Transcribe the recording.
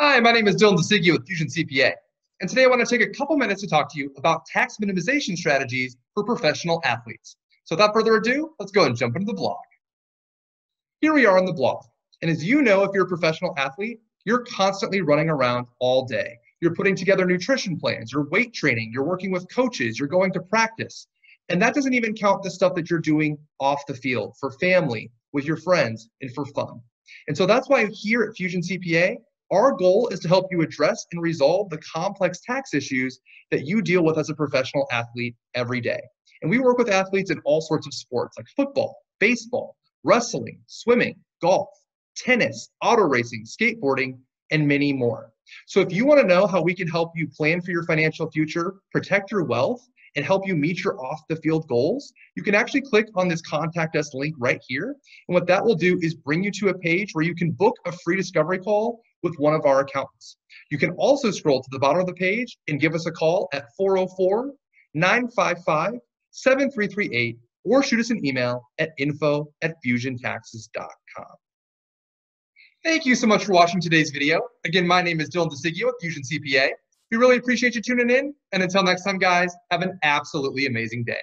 Hi, my name is Dylan DeSigio with Fusion CPA, and today I want to take a couple minutes to talk to you about tax minimization strategies for professional athletes. So without further ado, let's go and jump into the blog. Here we are on the blog, and as you know, if you're a professional athlete, you're constantly running around all day. You're putting together nutrition plans, you're weight training, you're working with coaches, you're going to practice. And that doesn't even count the stuff that you're doing off the field for family, with your friends, and for fun. And so that's why here at Fusion CPA, our goal is to help you address and resolve the complex tax issues that you deal with as a professional athlete every day. And we work with athletes in all sorts of sports like football, baseball, wrestling, swimming, golf, tennis, auto racing, skateboarding, and many more. So if you want to know how we can help you plan for your financial future, protect your wealth, and help you meet your off the field goals, you can actually click on this contact us link right here. And what that will do is bring you to a page where you can book a free discovery call with one of our accountants. You can also scroll to the bottom of the page and give us a call at 404 955 7338 or shoot us an email at info at fusiontaxes.com. Thank you so much for watching today's video. Again, my name is Dylan DeSigio with Fusion CPA. We really appreciate you tuning in. And until next time, guys, have an absolutely amazing day.